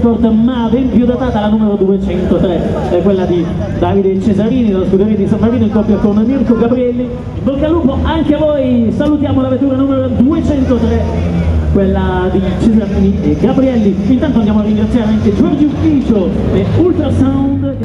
Ford Escort ma ben più datata la numero 203 è quella di Davide Cesarini della scuderia di San Marino in coppia con Mirko Gabrielli. Bocca al lupo anche a voi salutiamo la vettura numero 203 quella di Cesarini e Gabrielli. Intanto andiamo a ringraziare anche Giorgio Ufficio e Ultrasound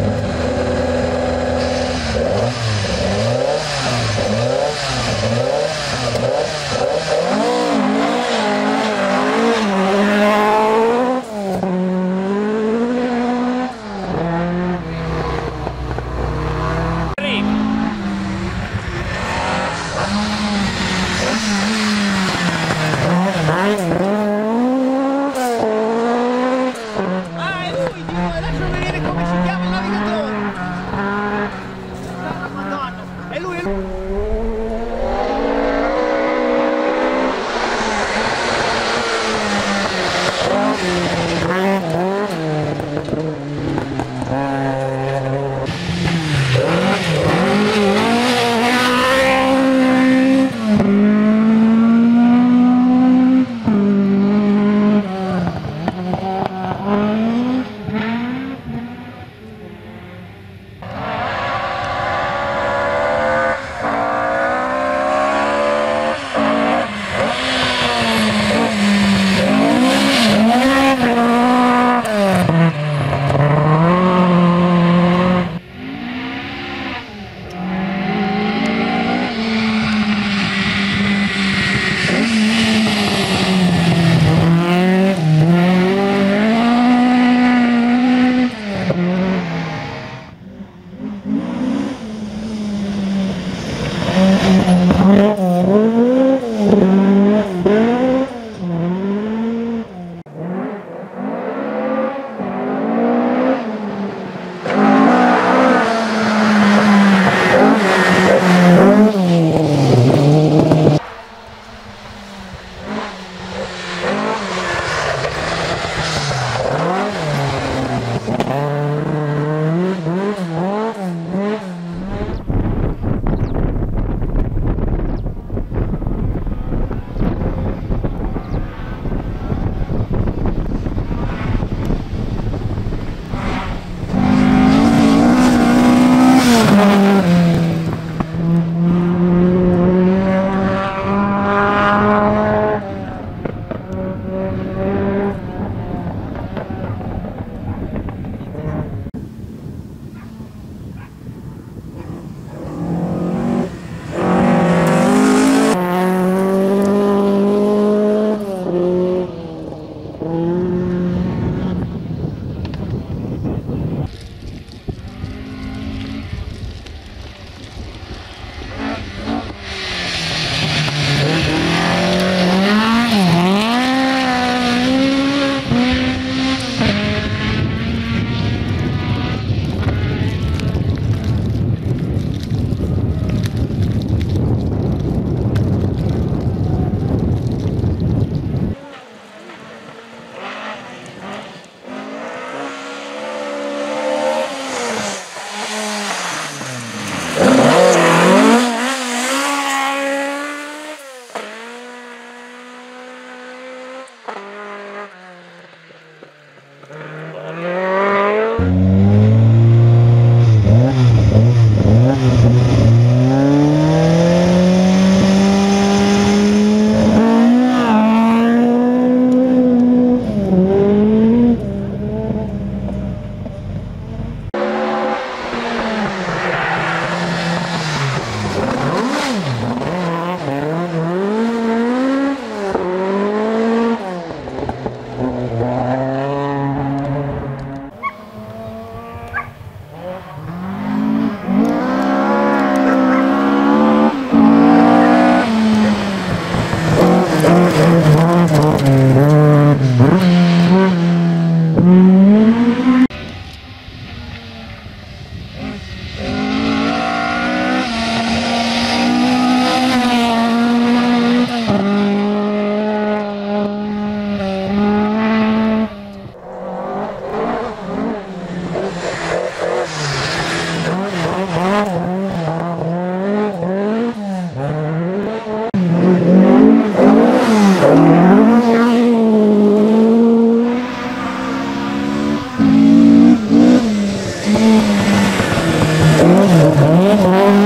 はあはあはあ。